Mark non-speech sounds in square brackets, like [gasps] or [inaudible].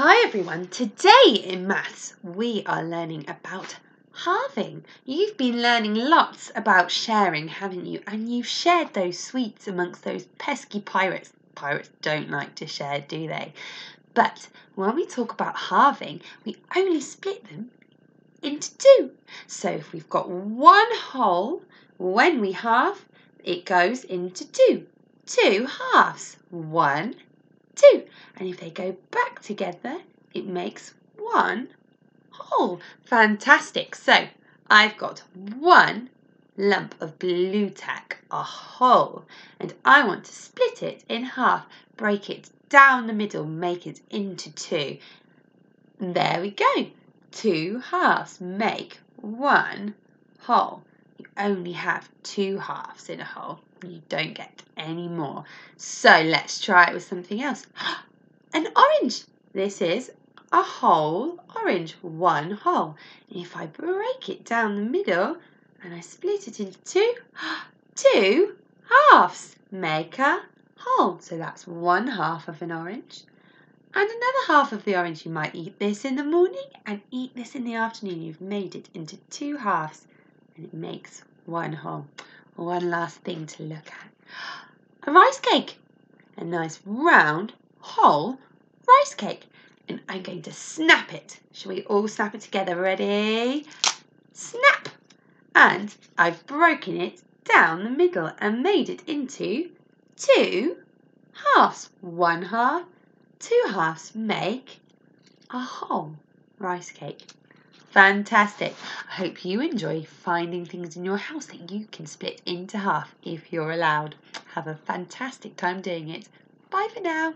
Hi everyone, today in maths we are learning about halving. You've been learning lots about sharing, haven't you? And you've shared those sweets amongst those pesky pirates. Pirates don't like to share, do they? But when we talk about halving, we only split them into two. So if we've got one whole, when we halve, it goes into two. Two halves. One two. And if they go back together, it makes one whole. Fantastic. So I've got one lump of Blu Tack, a whole, and I want to split it in half, break it down the middle, make it into two. There we go. Two halves make one whole. Only have two halves in a whole. You don't get any more. So let's try it with something else. [gasps] An orange. This is a whole orange, one whole. If I break it down the middle and I split it into two, [gasps] two halves make a whole. So that's one half of an orange. And another half of the orange, you might eat this in the morning and eat this in the afternoon. You've made it into two halves and it makes one whole. One last thing to look at. A rice cake. A nice round, whole rice cake. And I'm going to snap it. Shall we all snap it together? Ready? Snap! And I've broken it down the middle and made it into two halves. One half, two halves make a whole rice cake. Fantastic. I hope you enjoy finding things in your house that you can split into half if you're allowed. Have a fantastic time doing it. Bye for now.